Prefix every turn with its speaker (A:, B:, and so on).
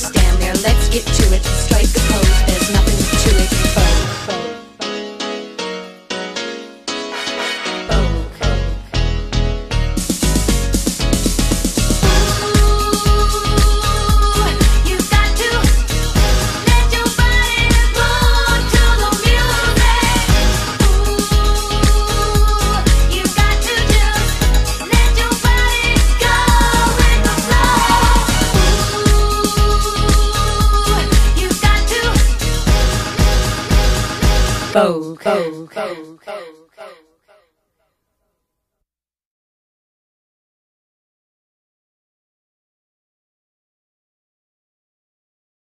A: Don't Cold, cold, cold, cold, cold.